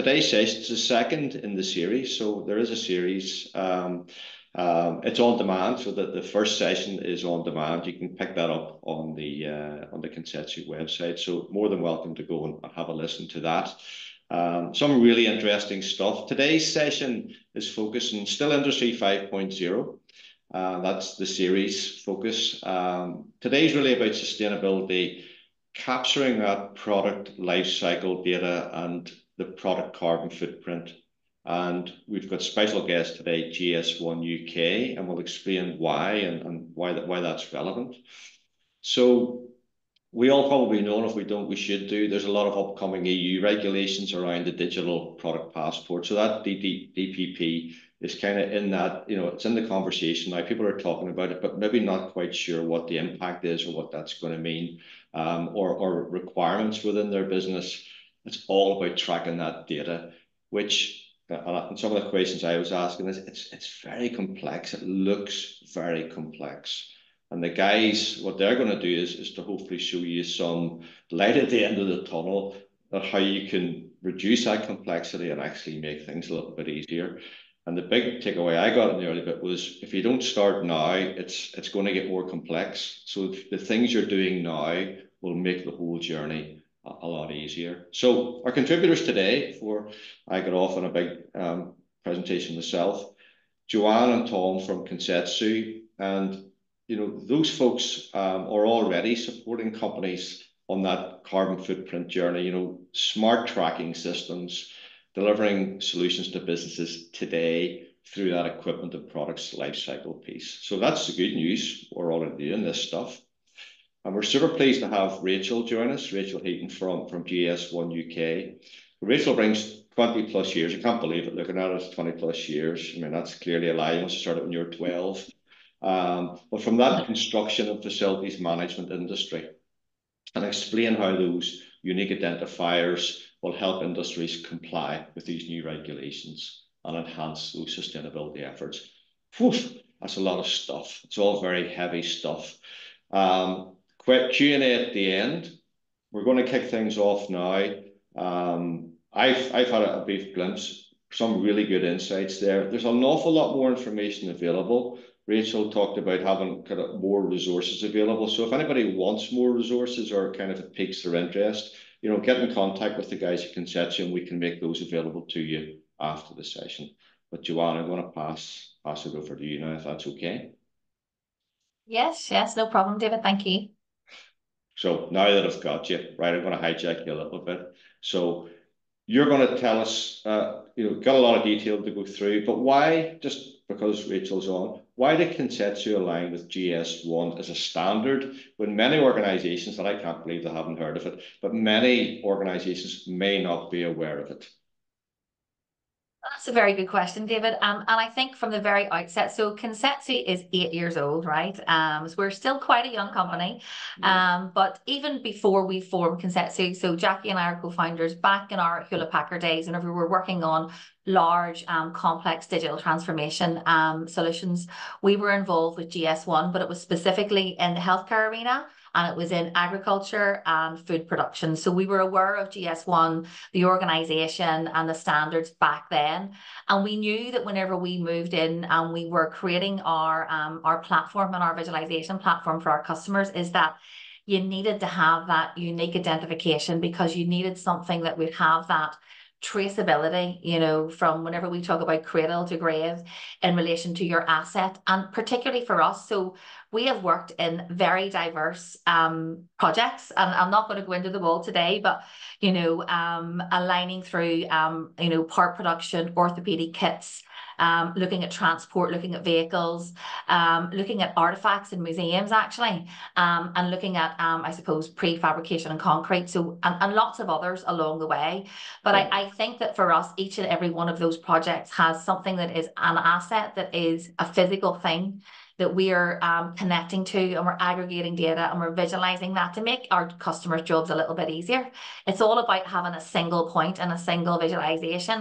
today's session is the second in the series. So there is a series. Um, um, it's on demand, so that the first session is on demand. You can pick that up on the uh, on the Kinsetsu website. So more than welcome to go and have a listen to that. Um, some really interesting stuff. Today's session is focusing on still Industry 5.0. Uh, that's the series focus. Um, today's really about sustainability, capturing that product life cycle data and the product carbon footprint and we've got special guest today, GS1 UK, and we'll explain why and, and why that why that's relevant. So we all probably know, and if we don't, we should do. There's a lot of upcoming EU regulations around the digital product passport. So that DPP is kind of in that, you know, it's in the conversation now. People are talking about it, but maybe not quite sure what the impact is or what that's going to mean, um, or, or requirements within their business. It's all about tracking that data, which uh, and some of the questions I was asking is it's it's very complex. It looks very complex. And the guys, what they're going to do is, is to hopefully show you some light at the end of the tunnel of how you can reduce that complexity and actually make things a little bit easier. And the big takeaway I got in the early bit was if you don't start now, it's it's going to get more complex. So the things you're doing now will make the whole journey a lot easier. So our contributors today, before I get off on a big um, presentation myself, Joanne and Tom from Kinsetsu, and you know those folks um, are already supporting companies on that carbon footprint journey. You know, smart tracking systems, delivering solutions to businesses today through that equipment and products lifecycle piece. So that's the good news. We're already doing this stuff. And we're super pleased to have Rachel join us, Rachel Heaton from, from GS1 UK. Rachel brings 20 plus years. I can't believe it looking at it, 20 plus years. I mean, that's clearly a lie. You must have started when you were 12. Um, but from that construction and facilities management industry, and explain how those unique identifiers will help industries comply with these new regulations and enhance those sustainability efforts. Whew, that's a lot of stuff. It's all very heavy stuff. Um, Q&A at the end. We're going to kick things off now. Um, I've, I've had a, brief glimpse, some really good insights there. There's an awful lot more information available. Rachel talked about having kind of more resources available. So if anybody wants more resources or kind of piques their interest, you know, get in contact with the guys at and we can make those available to you after the session. But Joanne, I'm going to pass pass it over to you now, if that's okay. Yes, yes, no problem, David. Thank you. So now that I've got you, right, I'm going to hijack you a little bit. So you're going to tell us, uh, you know, got a lot of detail to go through, but why, just because Rachel's on, why did Kinsetsu align with GS1 as a standard when many organizations, and I can't believe they haven't heard of it, but many organizations may not be aware of it? That's a very good question, David. Um, and I think from the very outset, so Kinsetsu is eight years old, right? Um, so we're still quite a young company. Yeah. Um, but even before we formed Kinsetsu, so Jackie and I are co-founders back in our Hewlett Packard days, whenever we were working on large, um, complex digital transformation um, solutions, we were involved with GS1, but it was specifically in the healthcare arena and it was in agriculture and food production. So we were aware of GS1, the organization and the standards back then. And we knew that whenever we moved in and we were creating our, um, our platform and our visualization platform for our customers is that you needed to have that unique identification because you needed something that would have that traceability, you know, from whenever we talk about cradle to grave in relation to your asset, and particularly for us. So we have worked in very diverse um, projects, and I'm not going to go into them all today, but you know, um, aligning through um, you know, part production, orthopedic kits, um, looking at transport, looking at vehicles, um, looking at artifacts in museums actually, um, and looking at, um, I suppose, prefabrication and concrete, so and, and lots of others along the way. But yeah. I, I think that for us, each and every one of those projects has something that is an asset that is a physical thing that we are um, connecting to and we're aggregating data and we're visualizing that to make our customers' jobs a little bit easier. It's all about having a single point and a single visualization.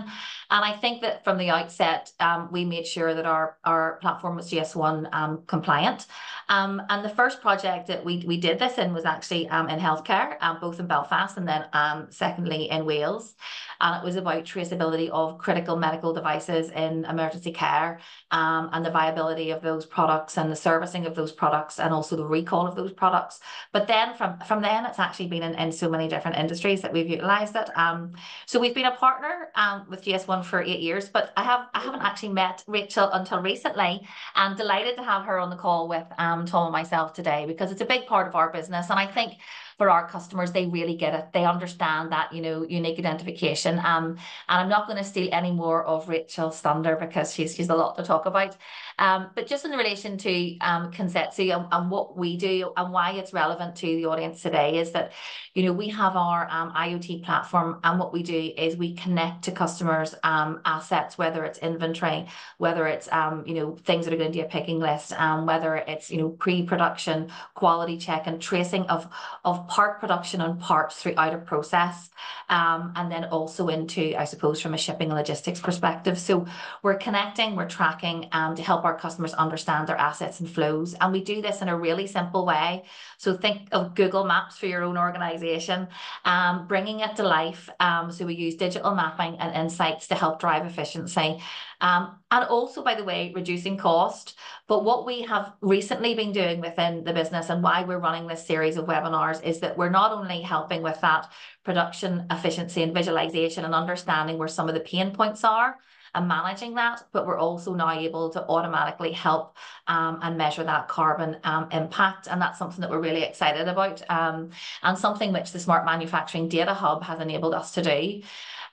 And I think that from the outset, um, we made sure that our, our platform was GS1 um, compliant. Um, and the first project that we, we did this in was actually um, in healthcare, um, both in Belfast and then secondly in Wales. And it was about traceability of critical medical devices in emergency care um, and the viability of those products and the servicing of those products and also the recall of those products. But then from, from then, it's actually been in, in so many different industries that we've utilized it. Um, so we've been a partner um, with GS1 for eight years, but I have I haven't actually met Rachel until recently. I'm delighted to have her on the call with um, Tom and myself today because it's a big part of our business. And I think for our customers, they really get it. They understand that, you know, unique identification. Um, and I'm not going to steal any more of Rachel's thunder because she's, she's a lot to talk about. Um, but just in relation to um, Kinsetsu and, and what we do and why it's relevant to the audience today is that, you know, we have our um, IoT platform and what we do is we connect to customers' um, assets, whether it's inventory, whether it's, um, you know, things that are going to be a picking list, um, whether it's, you know, pre-production, quality check and tracing of, of part production and parts throughout a process. Um, and then also into, I suppose, from a shipping and logistics perspective. So we're connecting, we're tracking um, to help our customers understand their assets and flows. And we do this in a really simple way. So think of Google Maps for your own organization, um, bringing it to life. Um, so we use digital mapping and insights to help drive efficiency. Um, and also, by the way, reducing cost. But what we have recently been doing within the business and why we're running this series of webinars is that we're not only helping with that production efficiency and visualization and understanding where some of the pain points are, and managing that, but we're also now able to automatically help um, and measure that carbon um, impact. And that's something that we're really excited about um, and something which the Smart Manufacturing Data Hub has enabled us to do.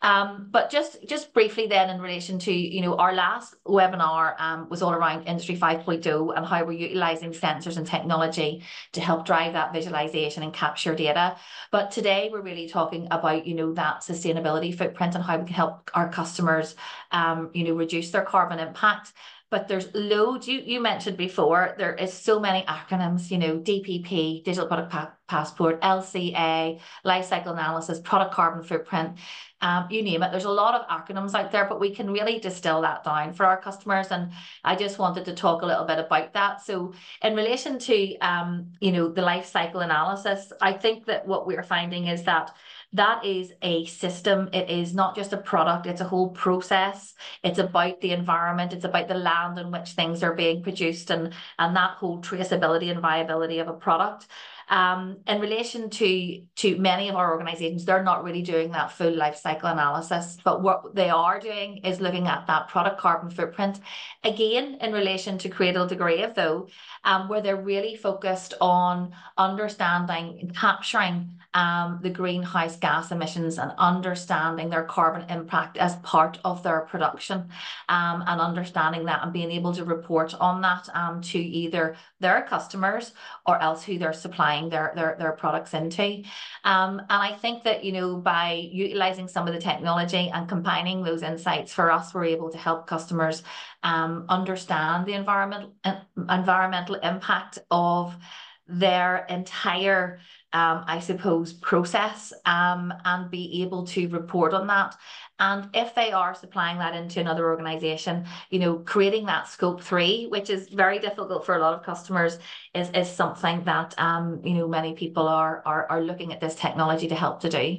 Um, but just just briefly then in relation to, you know, our last webinar um, was all around Industry 5.0 and how we're utilising sensors and technology to help drive that visualisation and capture data. But today we're really talking about, you know, that sustainability footprint and how we can help our customers, um, you know, reduce their carbon impact but there's loads you you mentioned before there is so many acronyms you know dpp digital product pa passport lca life cycle analysis product carbon footprint um, you name it. There's a lot of acronyms out there but we can really distill that down for our customers and i just wanted to talk a little bit about that. So in relation to um, you know the life cycle analysis i think that what we're finding is that that is a system. It is not just a product, it's a whole process. It's about the environment, it's about the land in which things are being produced and, and that whole traceability and viability of a product. Um, in relation to to many of our organizations, they're not really doing that full life cycle analysis, but what they are doing is looking at that product carbon footprint. Again, in relation to cradle to grave, though, um, where they're really focused on understanding and capturing um, the greenhouse gas emissions and understanding their carbon impact as part of their production um, and understanding that and being able to report on that um, to either their customers or else who they're supplying their, their, their products into. Um, and I think that, you know, by utilizing some of the technology and combining those insights for us, we're able to help customers um, understand the environment, environmental impact of their entire um, I suppose, process um, and be able to report on that. And if they are supplying that into another organization, you know, creating that scope three, which is very difficult for a lot of customers, is, is something that, um, you know, many people are, are, are looking at this technology to help to do.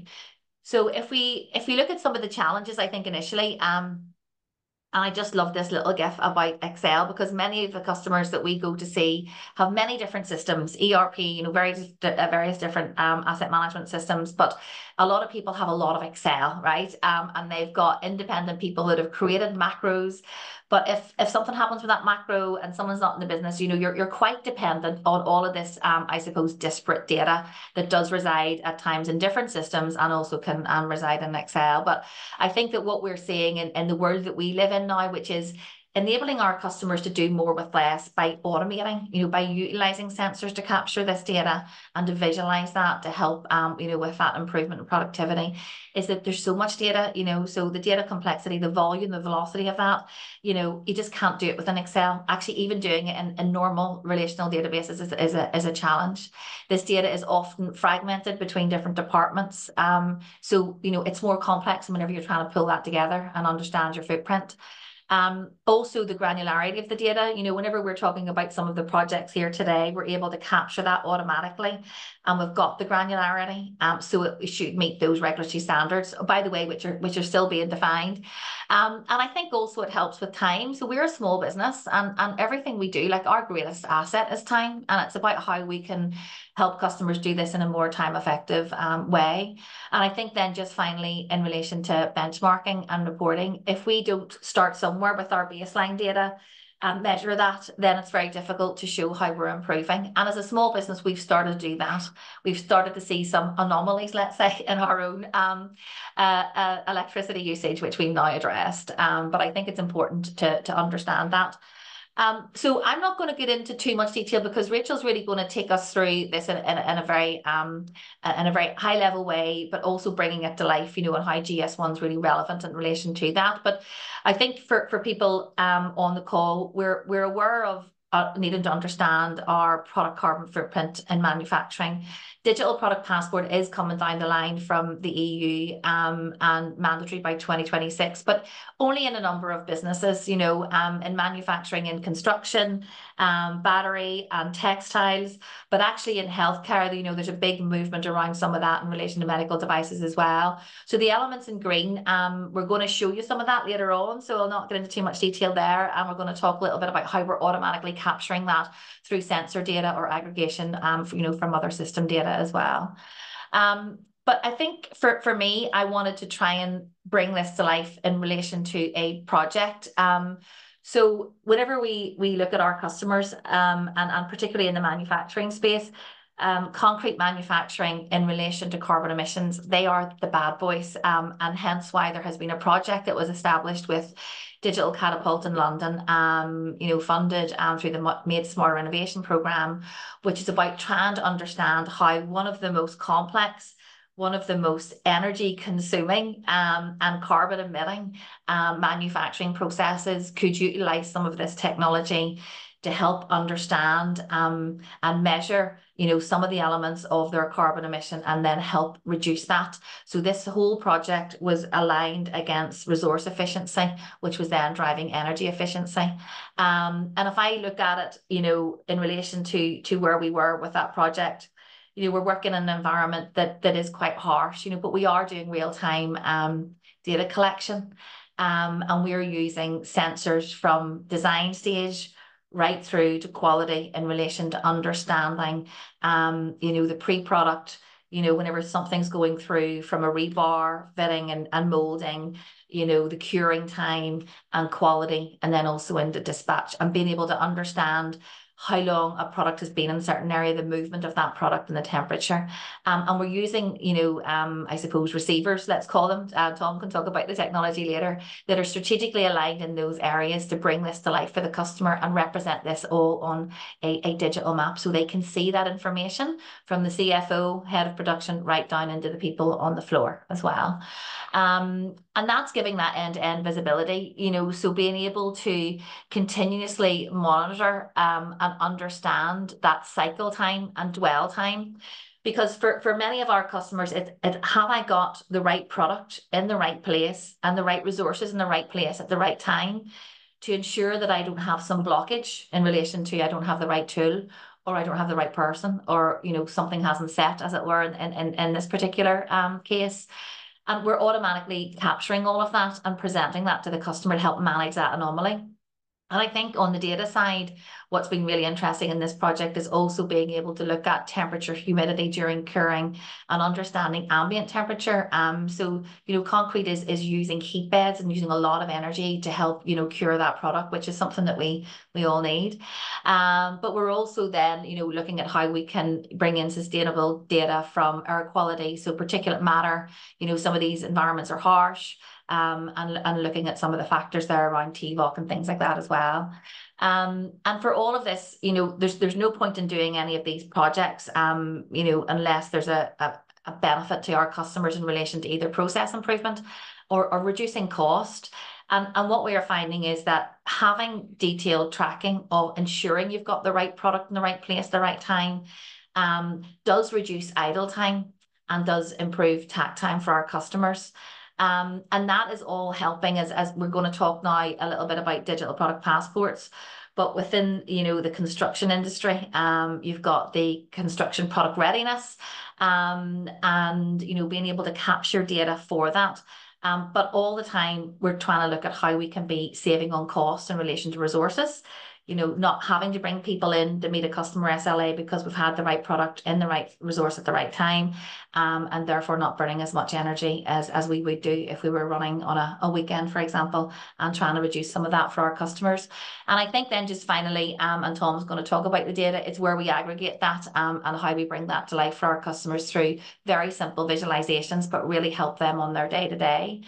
So if we if we look at some of the challenges, I think initially, um, and I just love this little gif about Excel because many of the customers that we go to see have many different systems, ERP, you know, various uh, various different um, asset management systems. But a lot of people have a lot of Excel, right? Um, and they've got independent people that have created macros but if if something happens with that macro and someone's not in the business, you know, you're you're quite dependent on all of this, um, I suppose, disparate data that does reside at times in different systems and also can um, reside in Excel. But I think that what we're seeing in, in the world that we live in now, which is enabling our customers to do more with less by automating, you know, by utilizing sensors to capture this data and to visualize that to help, um, you know, with that improvement in productivity, is that there's so much data, you know, so the data complexity, the volume, the velocity of that, you know, you just can't do it within Excel. Actually, even doing it in, in normal relational databases is, is, a, is a challenge. This data is often fragmented between different departments. Um, so, you know, it's more complex whenever you're trying to pull that together and understand your footprint. Um, also the granularity of the data, you know, whenever we're talking about some of the projects here today, we're able to capture that automatically and we've got the granularity. Um, so it, should meet those regulatory standards, by the way, which are which are still being defined. Um, and I think also it helps with time. So we're a small business and, and everything we do, like our greatest asset is time. And it's about how we can help customers do this in a more time effective um, way. And I think then just finally in relation to benchmarking and reporting, if we don't start somewhere with our baseline data, and measure that, then it's very difficult to show how we're improving. And as a small business, we've started to do that. We've started to see some anomalies, let's say, in our own um, uh, uh, electricity usage, which we've now addressed. Um, but I think it's important to, to understand that. Um, so I'm not going to get into too much detail because Rachel's really going to take us through this in, in, in a very um in a very high level way, but also bringing it to life, you know, and how GS1 is really relevant in relation to that. But I think for, for people um on the call, we're we're aware of uh, needing to understand our product carbon footprint in manufacturing. Digital product passport is coming down the line from the EU um, and mandatory by 2026, but only in a number of businesses, you know, um, in manufacturing and construction, um, battery and textiles, but actually in healthcare, you know, there's a big movement around some of that in relation to medical devices as well. So the elements in green, um, we're going to show you some of that later on, so I'll not get into too much detail there, and we're going to talk a little bit about how we're automatically capturing that through sensor data or aggregation, um, for, you know, from other system data as well. Um, but I think for, for me, I wanted to try and bring this to life in relation to a project. Um, so whenever we we look at our customers, um, and, and particularly in the manufacturing space, um, concrete manufacturing in relation to carbon emissions, they are the bad boys. Um, and hence why there has been a project that was established with Digital Catapult in London, um, you know, funded um, through the Made Smarter Innovation Programme, which is about trying to understand how one of the most complex one of the most energy consuming um, and carbon emitting um, manufacturing processes could utilize some of this technology to help understand um, and measure you know some of the elements of their carbon emission and then help reduce that. So this whole project was aligned against resource efficiency which was then driving energy efficiency. Um, and if i look at it you know in relation to to where we were with that project you know we're working in an environment that that is quite harsh you know but we are doing real-time um, data collection. Um, and we're using sensors from design stage right through to quality in relation to understanding, um, you know, the pre-product, you know, whenever something's going through from a rebar, fitting and, and molding, you know, the curing time and quality, and then also into dispatch and being able to understand how long a product has been in a certain area, the movement of that product and the temperature. Um, and we're using, you know, um, I suppose receivers, let's call them. Uh, Tom can talk about the technology later, that are strategically aligned in those areas to bring this to life for the customer and represent this all on a, a digital map so they can see that information from the CFO, head of production, right down into the people on the floor as well. Um, and that's giving that end-to-end visibility, you know, so being able to continuously monitor um, and understand that cycle time and dwell time. Because for, for many of our customers, it, it have I got the right product in the right place and the right resources in the right place at the right time to ensure that I don't have some blockage in relation to I don't have the right tool or I don't have the right person or you know something hasn't set as it were in, in, in this particular um, case. And we're automatically capturing all of that and presenting that to the customer to help manage that anomaly. And I think on the data side, what's been really interesting in this project is also being able to look at temperature, humidity during curing and understanding ambient temperature. Um, so, you know, concrete is, is using heat beds and using a lot of energy to help, you know, cure that product, which is something that we, we all need. Um, but we're also then, you know, looking at how we can bring in sustainable data from air quality. So particulate matter, you know, some of these environments are harsh um, and, and looking at some of the factors there around TVOC and things like that as well. Um, and for all of this, you know, there's there's no point in doing any of these projects, um, you know, unless there's a, a, a benefit to our customers in relation to either process improvement or, or reducing cost. And, and what we are finding is that having detailed tracking of ensuring you've got the right product in the right place, the right time, um, does reduce idle time and does improve takt time for our customers. Um, and that is all helping as, as we're going to talk now a little bit about digital product passports. But within, you know, the construction industry, um, you've got the construction product readiness, um, and you know, being able to capture data for that. Um, but all the time we're trying to look at how we can be saving on cost in relation to resources you know, not having to bring people in to meet a customer SLA because we've had the right product in the right resource at the right time, um, and therefore not burning as much energy as, as we would do if we were running on a, a weekend, for example, and trying to reduce some of that for our customers. And I think then just finally, um, and Tom's going to talk about the data, it's where we aggregate that um, and how we bring that to life for our customers through very simple visualizations, but really help them on their day to day.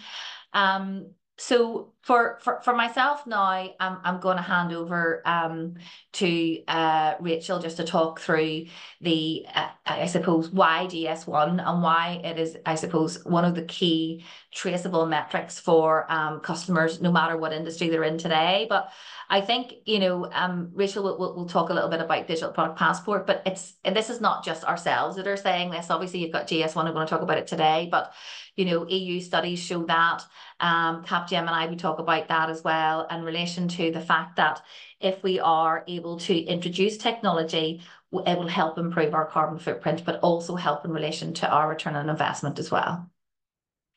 Um, so for, for, for myself now, I'm, I'm going to hand over um, to uh, Rachel just to talk through the, uh, I suppose, why GS1 and why it is, I suppose, one of the key traceable metrics for um, customers, no matter what industry they're in today. But I think, you know, um, Rachel will, will, will talk a little bit about digital product passport, but it's, and this is not just ourselves that are saying this. Obviously, you've got GS1, I'm going to talk about it today, but, you know, EU studies show that. Um, Capgemini, we talk about that as well in relation to the fact that if we are able to introduce technology, it will help improve our carbon footprint, but also help in relation to our return on investment as well.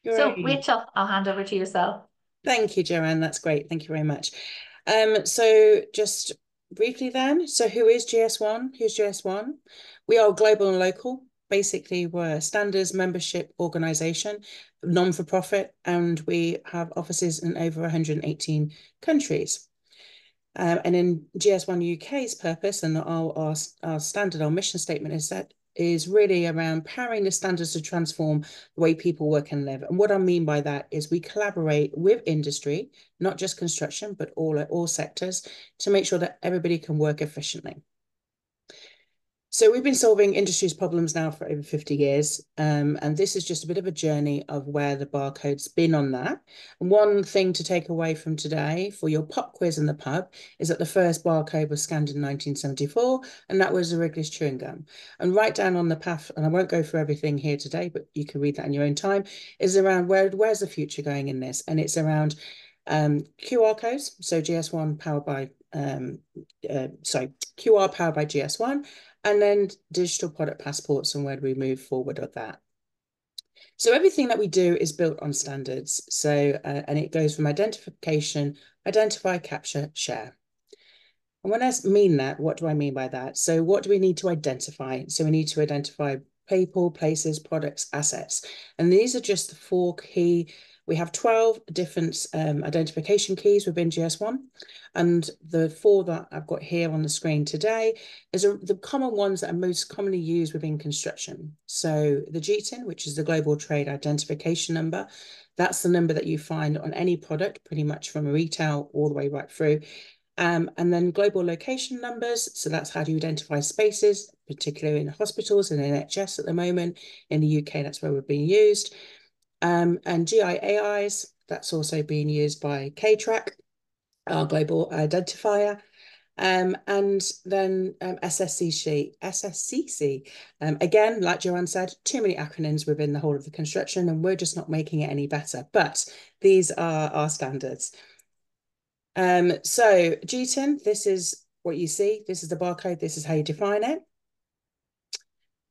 Great. So, Rachel, I'll hand over to yourself. Thank you, Joanne. That's great. Thank you very much. Um, so just briefly then, so who is GS1? Who's GS1? We are global and local basically we're a standards membership organization, non-for-profit, and we have offices in over 118 countries. Um, and in GS1 UK's purpose and our, our, our standard, our mission statement is that is really around powering the standards to transform the way people work and live. And what I mean by that is we collaborate with industry, not just construction, but all, all sectors to make sure that everybody can work efficiently. So we've been solving industry's problems now for over 50 years. Um, and this is just a bit of a journey of where the barcode's been on that. And one thing to take away from today for your pop quiz in the pub is that the first barcode was scanned in 1974, and that was a Wrigley's chewing gum. And right down on the path, and I won't go through everything here today, but you can read that in your own time, is around where where's the future going in this? And it's around um, QR codes. So GS1 powered by, um, uh, sorry, QR powered by GS1 and then digital product passports and where do we move forward with that. So everything that we do is built on standards. So, uh, and it goes from identification, identify, capture, share. And when I mean that, what do I mean by that? So what do we need to identify? So we need to identify people, places, products, assets. And these are just the four key we have 12 different um, identification keys within GS1. And the four that I've got here on the screen today is a, the common ones that are most commonly used within construction. So the GTIN, which is the Global Trade Identification Number, that's the number that you find on any product, pretty much from retail all the way right through. Um, and then global location numbers. So that's how do you identify spaces, particularly in hospitals and NHS at the moment. In the UK, that's where we're being used. Um, and GIAIs, that's also being used by K-Track, our global identifier. Um, and then um, SSCC, SSCC. Um, again, like Joanne said, too many acronyms within the whole of the construction, and we're just not making it any better. But these are our standards. Um, so GTIN, this is what you see. This is the barcode. This is how you define it.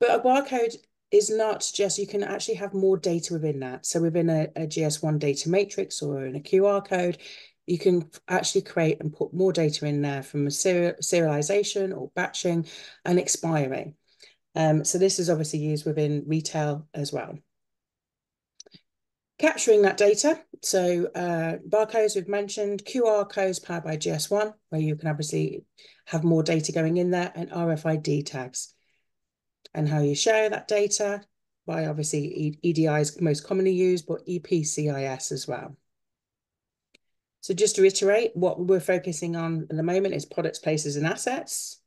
But a barcode is not just, you can actually have more data within that. So within a, a GS1 data matrix or in a QR code, you can actually create and put more data in there from a serial, serialization or batching and expiring. Um, so this is obviously used within retail as well. Capturing that data, so uh, barcodes we've mentioned, QR codes powered by GS1, where you can obviously have more data going in there, and RFID tags and how you share that data by obviously EDI is most commonly used, but EPCIS as well. So just to reiterate, what we're focusing on at the moment is products, places and assets.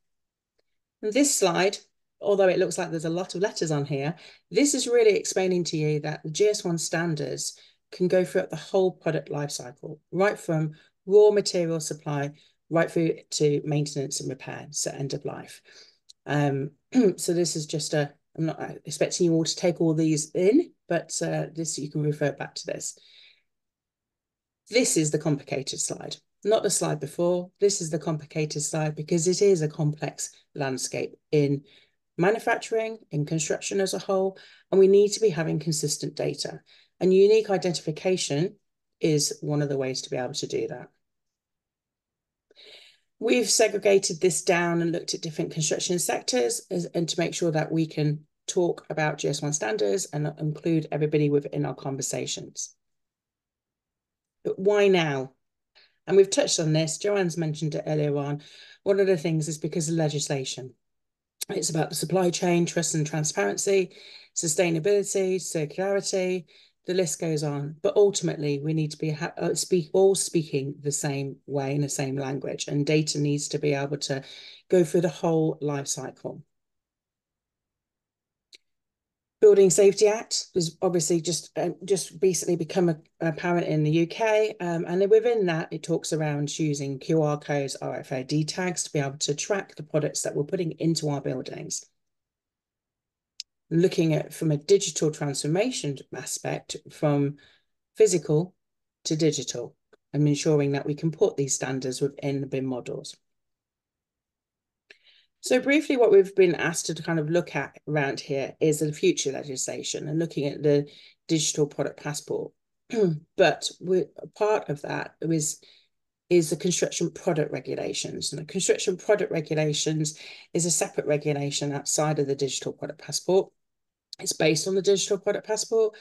And this slide, although it looks like there's a lot of letters on here, this is really explaining to you that the GS1 standards can go throughout the whole product lifecycle, right from raw material supply, right through to maintenance and repair, so end of life. Um, so this is just a, I'm not expecting you all to take all these in, but uh, this you can refer back to this. This is the complicated slide, not the slide before. This is the complicated slide because it is a complex landscape in manufacturing, in construction as a whole, and we need to be having consistent data. And unique identification is one of the ways to be able to do that. We've segregated this down and looked at different construction sectors as, and to make sure that we can talk about GS1 standards and include everybody within our conversations. But why now? And we've touched on this, Joanne's mentioned it earlier on. One of the things is because of legislation. It's about the supply chain, trust and transparency, sustainability, circularity, the list goes on. But ultimately, we need to be uh, speak all speaking the same way in the same language, and data needs to be able to go through the whole life cycle. Building Safety Act has obviously just uh, just recently become apparent in the UK, um, and within that, it talks around using QR codes, RFID tags to be able to track the products that we're putting into our buildings looking at from a digital transformation aspect from physical to digital and ensuring that we can put these standards within the BIM models. So briefly, what we've been asked to kind of look at around here is the future legislation and looking at the digital product passport. but part of that is is the construction product regulations. And the construction product regulations is a separate regulation outside of the digital product passport. It's based on the digital product passport.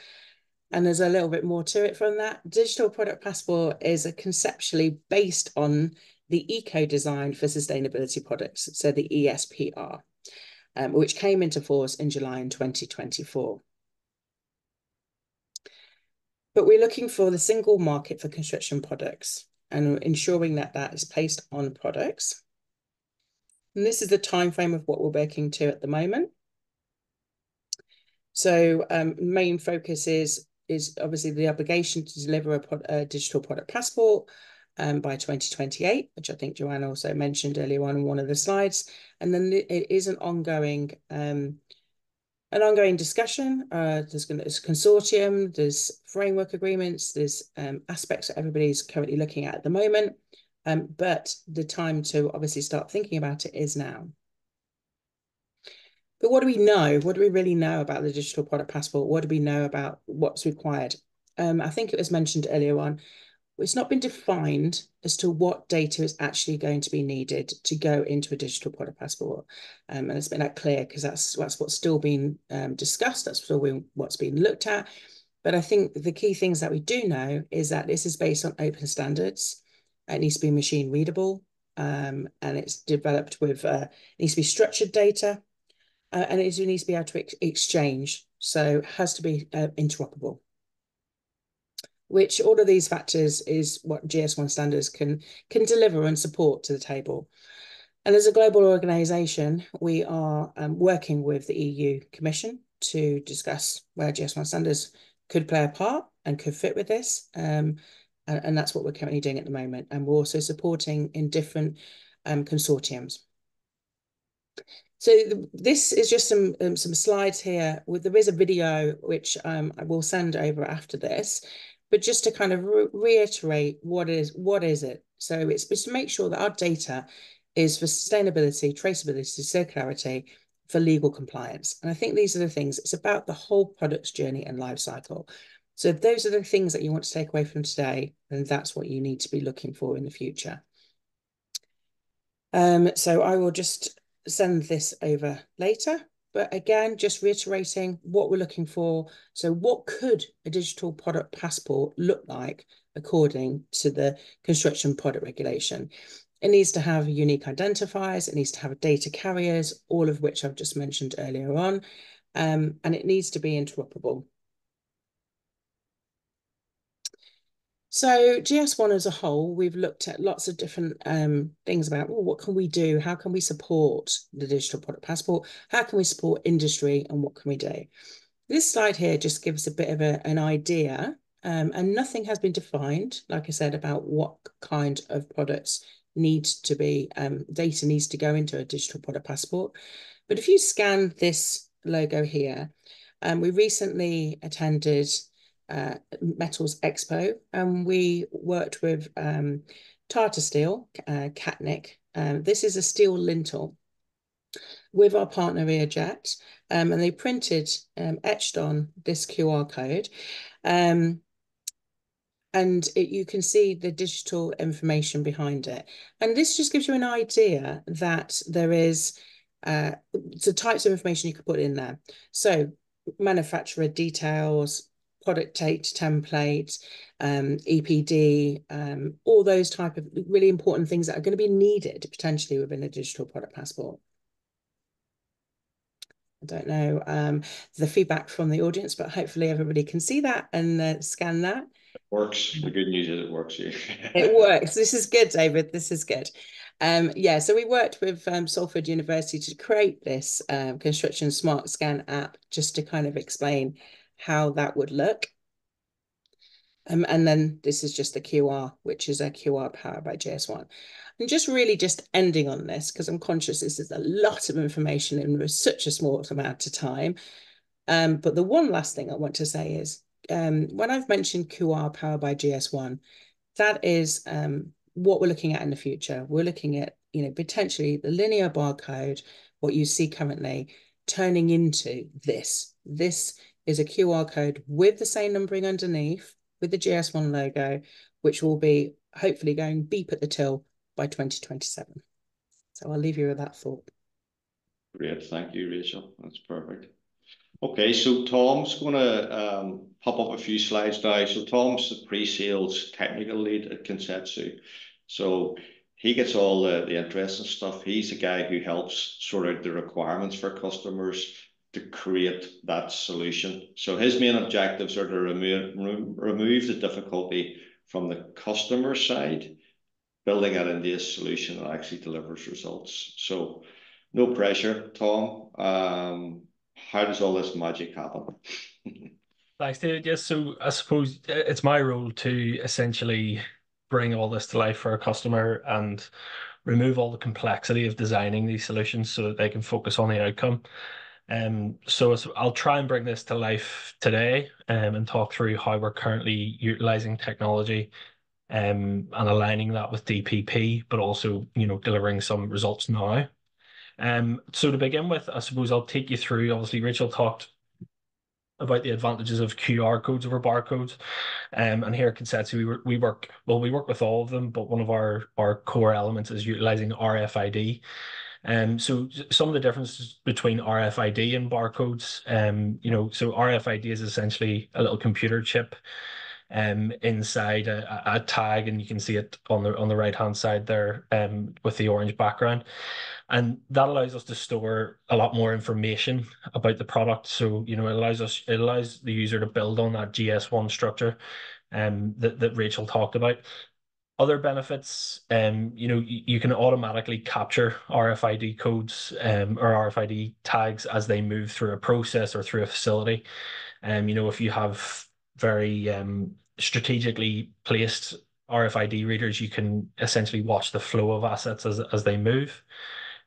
And there's a little bit more to it from that. Digital product passport is a conceptually based on the eco design for sustainability products, so the ESPR, um, which came into force in July in 2024. But we're looking for the single market for construction products and ensuring that that is placed on products. And this is the time frame of what we're working to at the moment. So um, main focus is is obviously the obligation to deliver a, pro a digital product passport um, by 2028, which I think Joanne also mentioned earlier on in one of the slides. And then it is an ongoing um, an ongoing discussion. Uh, there's, there's consortium, there's framework agreements, there's um, aspects that everybody's currently looking at at the moment. Um, but the time to obviously start thinking about it is now. But what do we know? What do we really know about the digital product passport? What do we know about what's required? Um, I think it was mentioned earlier on. It's not been defined as to what data is actually going to be needed to go into a digital product passport. Um, and it's been that clear because that's, that's what's still being um, discussed. That's still what's being looked at. But I think the key things that we do know is that this is based on open standards. It needs to be machine readable um, and it's developed with, uh, needs to be structured data uh, and it needs to be able to ex exchange. So it has to be uh, interoperable. Which all of these factors is what GS1 standards can can deliver and support to the table. And as a global organisation, we are um, working with the EU Commission to discuss where GS1 standards could play a part and could fit with this. Um, and, and, that's what we're currently doing at the moment. And we're also supporting in different um, consortiums. So this is just some um, some slides here. With there is a video which um, I will send over after this, but just to kind of re reiterate what is what is it. So it's just to make sure that our data is for sustainability, traceability, circularity, for legal compliance. And I think these are the things. It's about the whole product's journey and life cycle. So if those are the things that you want to take away from today, then that's what you need to be looking for in the future. Um, so I will just send this over later. But again, just reiterating what we're looking for. So what could a digital product passport look like according to the construction product regulation? It needs to have unique identifiers. It needs to have data carriers, all of which I've just mentioned earlier on. Um, and it needs to be interoperable. So GS1 as a whole, we've looked at lots of different um, things about well, what can we do? How can we support the digital product passport? How can we support industry and what can we do? This slide here just gives a bit of a, an idea um, and nothing has been defined, like I said, about what kind of products need to be, um, data needs to go into a digital product passport. But if you scan this logo here, um, we recently attended uh, Metals Expo, and we worked with um, Tata Steel, uh. Um, this is a steel lintel with our partner Earjet, um, and they printed, um, etched on this QR code. Um, and it, you can see the digital information behind it. And this just gives you an idea that there is uh, the types of information you could put in there. So manufacturer details, product date template, um, EPD, um, all those type of really important things that are going to be needed potentially within a digital product passport. I don't know um, the feedback from the audience, but hopefully everybody can see that and uh, scan that. It works. The good news is it works. Yeah. it works. This is good, David. This is good. Um, yeah, so we worked with um, Salford University to create this um, construction smart scan app just to kind of explain how that would look. Um, and then this is just the QR, which is a QR powered by GS1. And just really just ending on this, because I'm conscious this is a lot of information in such a small amount of time. Um, but the one last thing I want to say is um, when I've mentioned QR powered by GS1, that is um, what we're looking at in the future. We're looking at, you know, potentially the linear barcode, what you see currently, turning into this. This is a QR code with the same numbering underneath, with the GS1 logo, which will be hopefully going beep at the till by 2027. So I'll leave you with that thought. Great, thank you, Rachel. That's perfect. Okay, so Tom's going to um, pop up a few slides now. So Tom's the pre-sales technical lead at Kinsetsu. So he gets all the, the interesting stuff. He's the guy who helps sort out the requirements for customers to create that solution. So his main objectives are to remove, remove the difficulty from the customer side, building that into a solution that actually delivers results. So no pressure, Tom. Um, how does all this magic happen? Thanks, David. Yes, so I suppose it's my role to essentially bring all this to life for a customer and remove all the complexity of designing these solutions so that they can focus on the outcome. Um, so I'll try and bring this to life today um, and talk through how we're currently utilizing technology um, and aligning that with DPP, but also, you know, delivering some results now. Um, so to begin with, I suppose I'll take you through, obviously Rachel talked about the advantages of QR codes over barcodes. Um, and here at Kinsetsu, we, we work, well, we work with all of them, but one of our, our core elements is utilizing RFID. Um, so some of the differences between RFID and barcodes, um, you know, so RFID is essentially a little computer chip um, inside a, a, tag, and you can see it on the on the right hand side there um, with the orange background, and that allows us to store a lot more information about the product. So you know, it allows us it allows the user to build on that GS1 structure um, that that Rachel talked about. Other benefits, um, you know, you, you can automatically capture RFID codes um, or RFID tags as they move through a process or through a facility. Um, you know, if you have very um, strategically placed RFID readers, you can essentially watch the flow of assets as, as they move.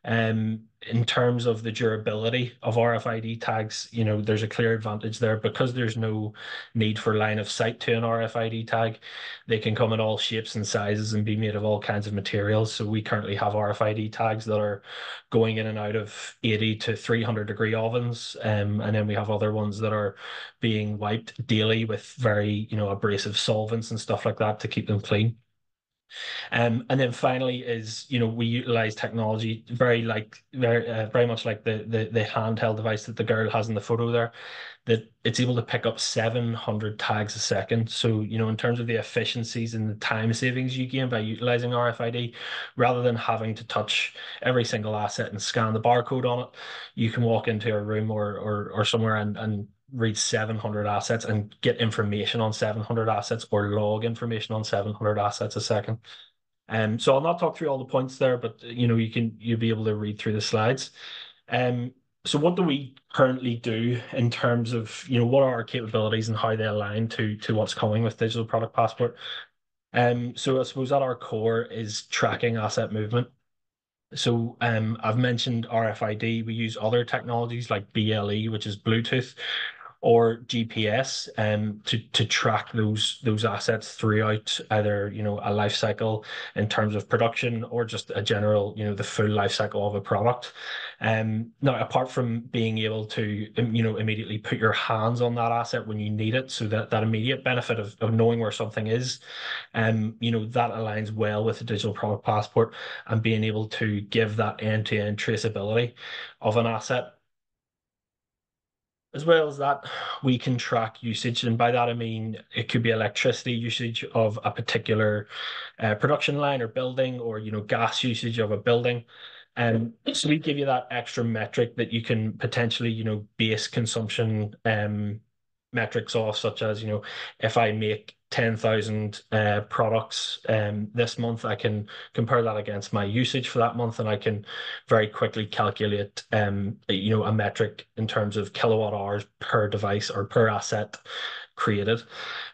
Um, in terms of the durability of RFID tags, you know, there's a clear advantage there because there's no need for line of sight to an RFID tag. They can come in all shapes and sizes and be made of all kinds of materials. So we currently have RFID tags that are going in and out of 80 to 300 degree ovens. Um, and then we have other ones that are being wiped daily with very, you know, abrasive solvents and stuff like that to keep them clean. Um, and then finally is you know we utilize technology very like very uh, very much like the, the the handheld device that the girl has in the photo there that it's able to pick up 700 tags a second. So you know in terms of the efficiencies and the time savings you gain by utilizing RFID rather than having to touch every single asset and scan the barcode on it you can walk into a room or or, or somewhere and and read 700 assets and get information on 700 assets or log information on 700 assets a second. Um, so I'll not talk through all the points there, but you know, you can you'll be able to read through the slides. Um, so what do we currently do in terms of you know what are our capabilities and how they align to to what's coming with digital product passport? Um, so I suppose at our core is tracking asset movement. So um, I've mentioned RFID. We use other technologies like BLE, which is Bluetooth, or GPS um, to to track those those assets throughout either you know a life cycle in terms of production or just a general you know the full life cycle of a product. Um, now apart from being able to you know immediately put your hands on that asset when you need it, so that that immediate benefit of, of knowing where something is, um, you know that aligns well with the digital product passport and being able to give that end to end traceability of an asset as well as that, we can track usage, and by that I mean it could be electricity usage of a particular uh, production line or building, or you know gas usage of a building. And um, so we give you that extra metric that you can potentially, you know, base consumption um, metrics off, such as, you know, if I make 10,000 uh, products um, this month, I can compare that against my usage for that month, and I can very quickly calculate, um, you know, a metric in terms of kilowatt hours per device or per asset created.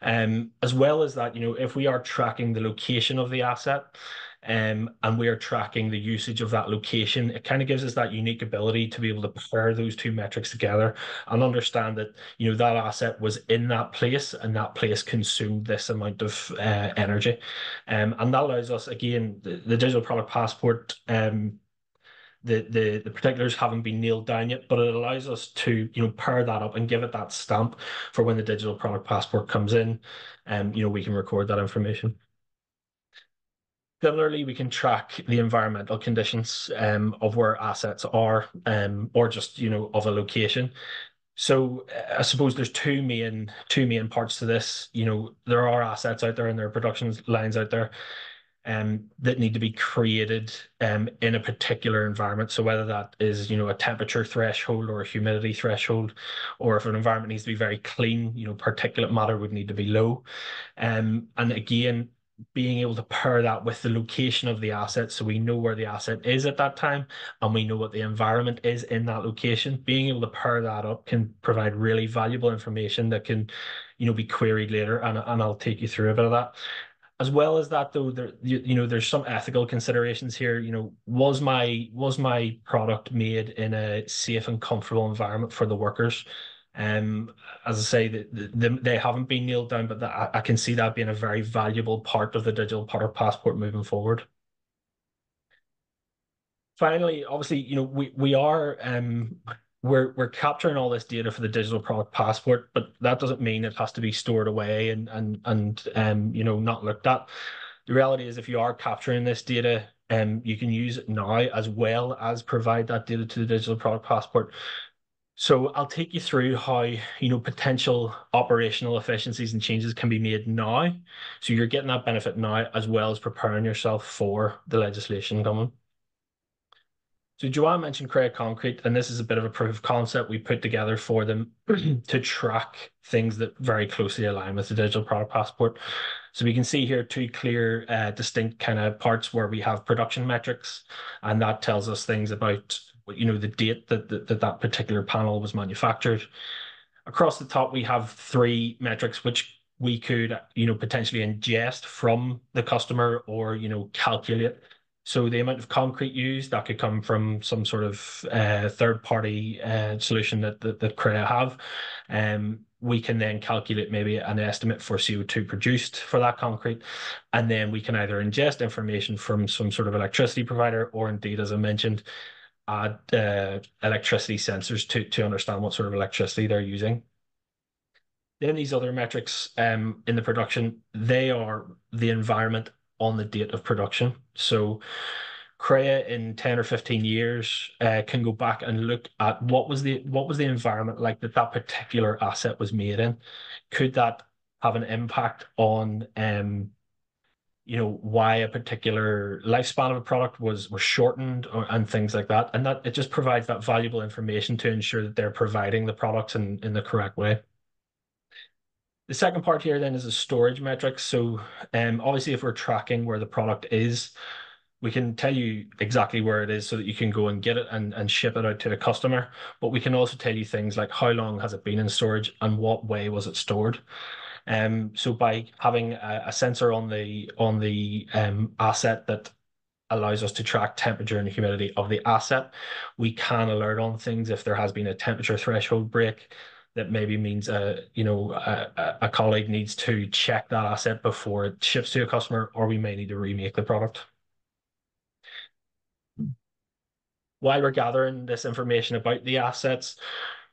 Um, as well as that, you know, if we are tracking the location of the asset, um, and we are tracking the usage of that location. It kind of gives us that unique ability to be able to pair those two metrics together and understand that you know that asset was in that place and that place consumed this amount of uh, energy, um, and that allows us again the, the digital product passport. Um, the, the the particulars haven't been nailed down yet, but it allows us to you know pair that up and give it that stamp for when the digital product passport comes in, and um, you know we can record that information. Similarly, we can track the environmental conditions um, of where assets are, um, or just you know of a location. So uh, I suppose there's two main two main parts to this. You know, there are assets out there and there are production lines out there um, that need to be created um, in a particular environment. So whether that is, you know, a temperature threshold or a humidity threshold, or if an environment needs to be very clean, you know, particulate matter would need to be low. Um, and again, being able to pair that with the location of the asset so we know where the asset is at that time and we know what the environment is in that location. Being able to pair that up can provide really valuable information that can you know be queried later and, and i'll take you through a bit of that. As well as that though there you, you know there's some ethical considerations here. You know was my was my product made in a safe and comfortable environment for the workers um, as I say, the, the, they haven't been nailed down, but I, I can see that being a very valuable part of the digital product passport moving forward. Finally, obviously, you know, we we are um we're we're capturing all this data for the digital product passport, but that doesn't mean it has to be stored away and and and um you know not looked at. The reality is, if you are capturing this data, um, you can use it now as well as provide that data to the digital product passport. So I'll take you through how, you know, potential operational efficiencies and changes can be made now. So you're getting that benefit now as well as preparing yourself for the legislation coming. So Joanne mentioned Creagh Concrete, and this is a bit of a proof of concept we put together for them to track things that very closely align with the digital product passport. So we can see here two clear, uh, distinct kind of parts where we have production metrics, and that tells us things about you know the date that that, that, particular panel was manufactured. Across the top, we have three metrics which we could you know potentially ingest from the customer or you know calculate so the amount of concrete used that could come from some sort of uh, third party uh, solution that that, that Creagh have. Um, we can then calculate maybe an estimate for CO2 produced for that concrete. And then we can either ingest information from some sort of electricity provider or indeed, as I mentioned, add uh, electricity sensors to, to understand what sort of electricity they're using. Then these other metrics um, in the production, they are the environment on the date of production. So Creagh in 10 or 15 years uh, can go back and look at what was the what was the environment like that that particular asset was made in. Could that have an impact on um, you know why a particular lifespan of a product was was shortened or, and things like that. And that it just provides that valuable information to ensure that they're providing the products in in the correct way. The second part here then is a storage metrics. So um obviously if we're tracking where the product is we can tell you exactly where it is so that you can go and get it and, and ship it out to a customer. But we can also tell you things like how long has it been in storage and what way was it stored um, so by having a, a sensor on the on the um, asset that allows us to track temperature and humidity of the asset, we can alert on things if there has been a temperature threshold break. That maybe means a you know a, a colleague needs to check that asset before it ships to a customer, or we may need to remake the product. While we're gathering this information about the assets,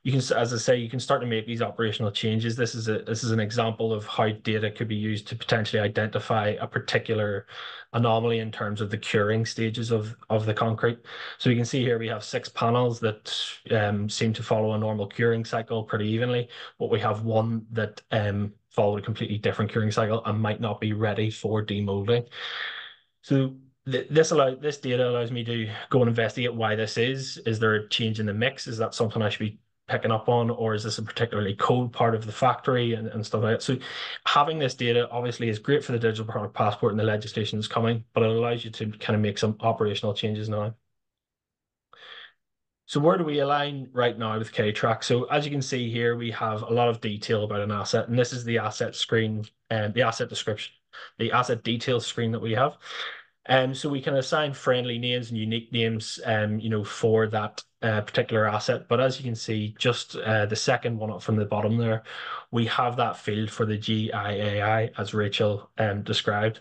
you can, as I say, you can start to make these operational changes. This is a this is an example of how data could be used to potentially identify a particular anomaly in terms of the curing stages of of the concrete. So you can see here we have six panels that um, seem to follow a normal curing cycle pretty evenly, but we have one that um, followed a completely different curing cycle and might not be ready for demolding. So this allow this data allows me to go and investigate why this is. Is there a change in the mix? Is that something I should be picking up on, or is this a particularly cold part of the factory and, and stuff like that? So having this data obviously is great for the digital product passport and the legislation is coming, but it allows you to kind of make some operational changes now. So where do we align right now with K-Track? So as you can see here, we have a lot of detail about an asset, and this is the asset screen and the asset description, the asset details screen that we have. Um, so we can assign friendly names and unique names, um, you know, for that uh, particular asset. But as you can see, just uh, the second one up from the bottom there, we have that field for the GIAI as Rachel um, described.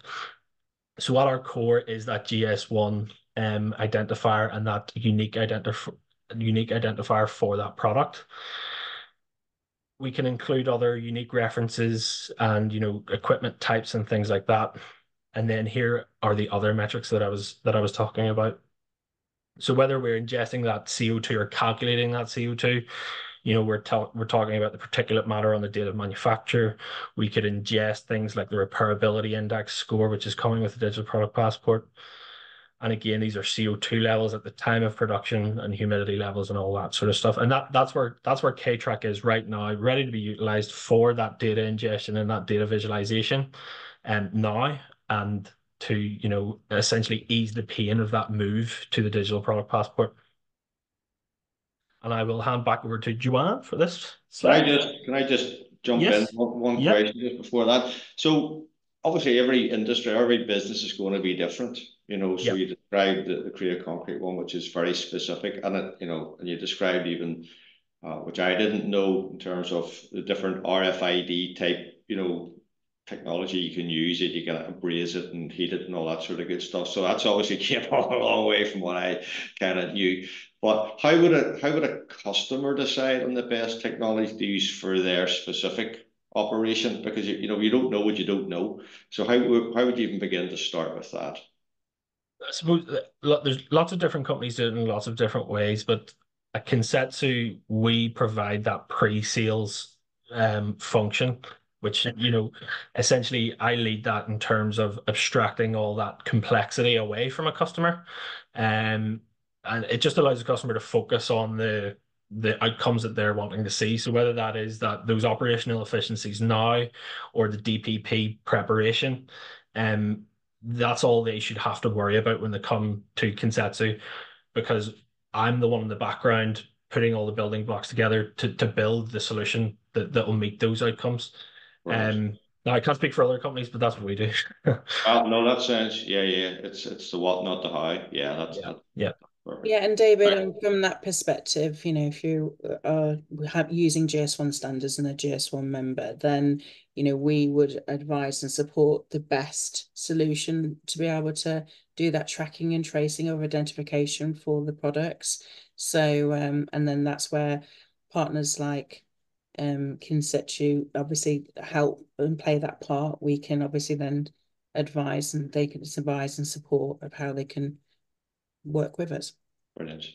So at our core is that GS1 um, identifier and that unique identifier unique identifier for that product. We can include other unique references and you know equipment types and things like that. And then here are the other metrics that I was that I was talking about. So whether we're ingesting that CO2 or calculating that CO2, you know, we're, ta- we're talking about the particulate matter on the date of manufacture. We could ingest things like the repairability index score, which is coming with the digital product passport. And again, these are CO2 levels at the time of production and humidity levels and all that sort of stuff. And that that's where that's where K-Track is right now, ready to be utilized for that data ingestion and that data visualization. And now, and to you know essentially ease the pain of that move to the digital product passport. And I will hand back over to Joanne for this. Slide. Can I just can I just jump yes. in one, one yep. question just before that? So obviously every industry, every business is going to be different. You know, so yep. you described the, the Creagh Concrete one, which is very specific, and it, you know, and you described even uh, which I didn't know in terms of the different RFID type, you know, technology you can use it, you can abrase it and heat it and all that sort of good stuff. So that's obviously came a long way from what I kind of knew. But how would a how would a customer decide on the best technology to use for their specific operation? Because you, you know you don't know what you don't know. So how how would you even begin to start with that? I suppose there's lots of different companies doing it in lots of different ways, but at Kinsetsu, we provide that pre-sales um, function which you know essentially i lead that in terms of abstracting all that complexity away from a customer. Um, and it just allows the customer to focus on the the outcomes that they're wanting to see. So whether that is that those operational efficiencies now or the dpp preparation um that's all they should have to worry about when they come to Kinsetsu because i'm the one in the background putting all the building blocks together to, to build the solution that, that will meet those outcomes Right. Um, now I can't speak for other companies, but that's what we do. uh, no, that sounds yeah, yeah. It's it's the what, not the how. Yeah, that's yeah. yeah. Yeah, and David, right. from that perspective, you know, if you are have, using GS1 standards and a GS1 member, then you know we would advise and support the best solution to be able to do that tracking and tracing of identification for the products. So, um, and then that's where partners like um, Kinsetsu obviously help and play that part, we can obviously then advise and they can advise and support of how they can work with us. Brilliant.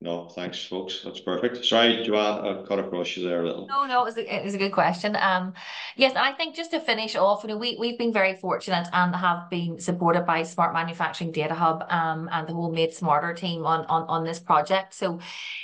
No, thanks, folks. That's perfect. Sorry, Joanne, I cut across you there a little. No, no, it was a, it was a good question. Um, yes, I think just to finish off, you know, we we've been very fortunate and have been supported by Smart Manufacturing Data Hub um and the whole Made Smarter team on on on this project. So,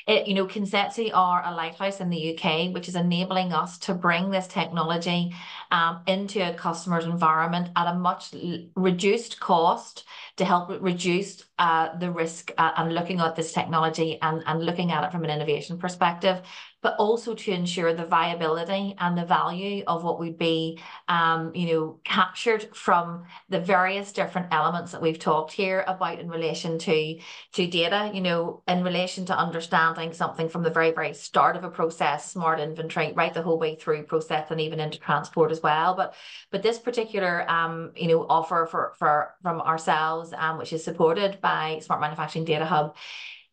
it you know, Kinsetsu are a lighthouse in the UK, which is enabling us to bring this technology um into a customer's environment at a much reduced cost to help reduce uh, the risk uh, and looking at this technology and, and looking at it from an innovation perspective but also to ensure the viability and the value of what would be, um, you know, captured from the various different elements that we've talked here about in relation to to data. You know, in relation to understanding something from the very very start of a process, smart inventory, right the whole way through process and even into transport as well. But but this particular um, you know, offer for for from ourselves, um, which is supported by Smart Manufacturing Data Hub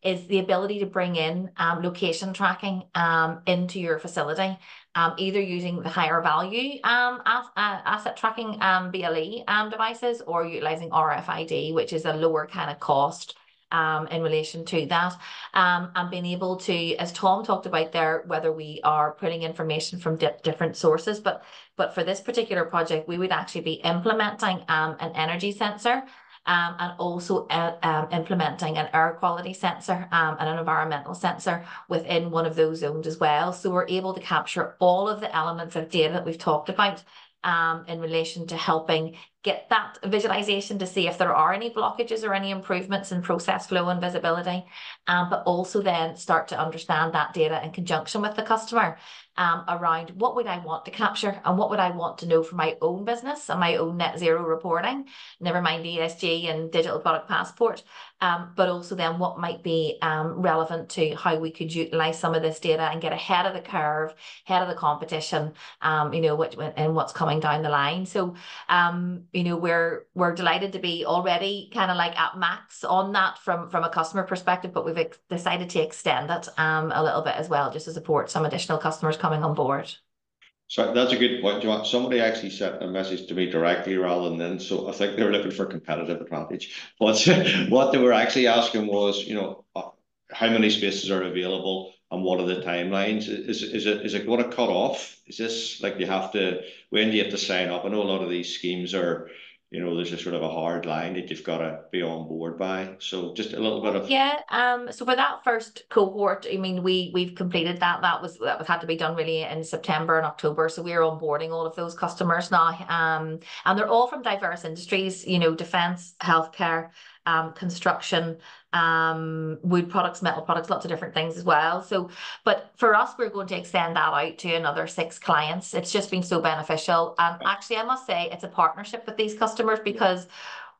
is the ability to bring in um, location tracking um, into your facility, um, either using the higher value um, as, uh, asset tracking um, BLE um, devices or utilizing RFID, which is a lower kind of cost um, in relation to that. Um, and being able to, as Tom talked about there, whether we are putting information from di different sources, but but for this particular project, we would actually be implementing um, an energy sensor um, and also uh, um, implementing an air quality sensor um, and an environmental sensor within one of those zones as well. So we're able to capture all of the elements of data that we've talked about um, in relation to helping get that visualization to see if there are any blockages or any improvements in process flow and visibility, um, but also then start to understand that data in conjunction with the customer um, around what would I want to capture and what would I want to know for my own business and my own net zero reporting, never mind ESG and digital product passport, um, but also then what might be um, relevant to how we could utilize some of this data and get ahead of the curve, ahead of the competition, um, you know, what, and what's coming down the line. So, um, you know, we're we're delighted to be already kind of like at max on that from from a customer perspective, but we've decided to extend it um, a little bit as well, just to support some additional customers coming on board. So that's a good point. Want, somebody actually sent a message to me directly rather than then. So I think they were looking for competitive advantage. But what they were actually asking was, you know, uh, how many spaces are available and what are the timelines? Is is it is it going to cut off? Is this like you have to when do you have to sign up? I know a lot of these schemes are you know, there's a sort of a hard line that you've got to be on board by. So just a little bit of yeah. Um. So for that first cohort, I mean, we we've completed that. That was that was had to be done really in September and October. So we're onboarding all of those customers now. Um. And they're all from diverse industries. You know, defense, healthcare, um, construction, um, wood products, metal products, lots of different things as well. So, but for us, we're going to extend that out to another six clients. It's just been so beneficial. And actually, I must say, it's a partnership with these customers because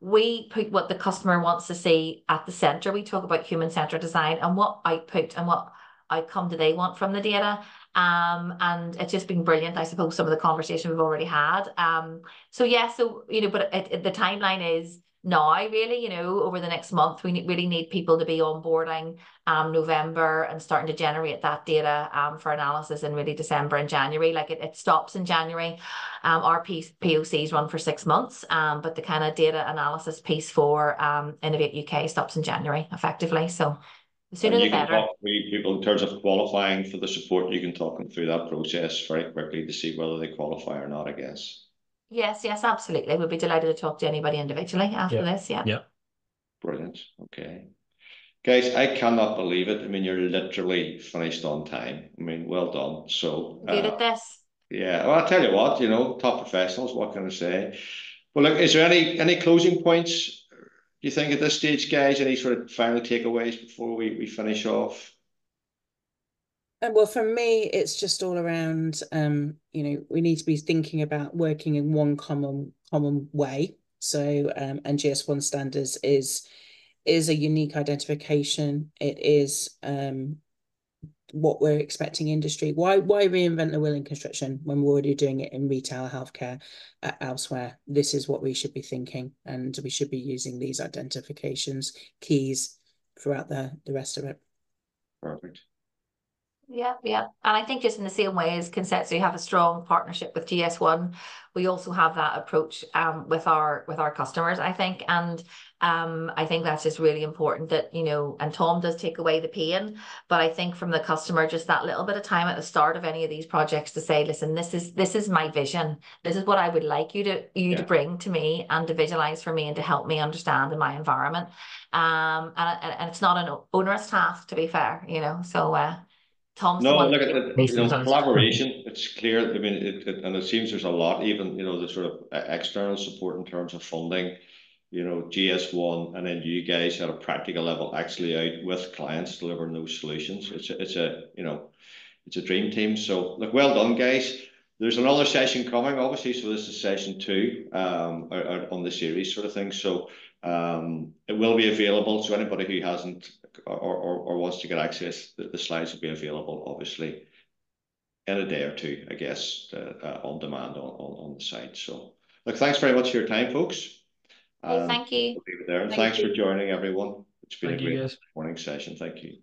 we put what the customer wants to see at the center. We talk about human centered design and what output and what outcome do they want from the data. Um, and it's just been brilliant. I suppose some of the conversation we've already had. Um, so yeah, so you know, but it, it, the timeline is now really you know over the next month we really need people to be onboarding um November and starting to generate that data um for analysis in really December and January. Like it, it stops in January. Um our piece POCs run for six months um but the kind of data analysis piece for um Innovate UK stops in January effectively. So the sooner the better. people in terms of qualifying for the support. You can talk them through that process very quickly to see whether they qualify or not I guess Yes, yes, absolutely. We'd be delighted to talk to anybody individually after Yeah. this, yeah. Yeah. Brilliant. Okay. Guys, I cannot believe it. I mean, you're literally finished on time. I mean, well done. So, Good uh, at this. yeah, well, I'll tell you what, you know, top professionals, what can I say? Well, look, is there any any closing points do you think at this stage, guys? Any sort of final takeaways before we, we finish off? And well, for me, it's just all around. Um, you know, we need to be thinking about working in one common common way. So, um, and GS1 standards is is a unique identification. It is um what we're expecting industry. Why why reinvent the wheel in construction when we're already doing it in retail, healthcare, uh, elsewhere? This is what we should be thinking, and we should be using these identifications keys throughout the the rest of it. Perfect. Yeah, yeah. And I think just in the same way as Kinsetsu, you have a strong partnership with GS1. We also have that approach um with our with our customers, I think. And um I think that's just really important that, you know, and Tom does take away the pain, but I think from the customer, just that little bit of time at the start of any of these projects to say, listen, this is this is my vision. This is what I would like you to you to bring to me and to visualize for me and to help me understand in my environment. Um and, and, and it's not an onerous task to be fair, you know. So uh Tom's No, look at it, you know, the collaboration, it's clear, I mean, it, it, and it seems there's a lot, even, you know, the sort of external support in terms of funding. You know, GS1 and then you guys at a practical level actually out with clients delivering those solutions. It's a, it's a, you know, it's a dream team. So look, well done, guys. There's another session coming, obviously. So this is session two, um, on the series sort of thing. So um, it will be available. So anybody who hasn't or, or, or wants to get access, the, the slides will be available, obviously, in a day or two, I guess, uh, uh, on demand on, on, on the site. So, look, thanks very much for your time, folks. Well, thank you. we'll leave it there. And Thank thanks for joining, everyone. It's been Thank a great morning session. Thank you.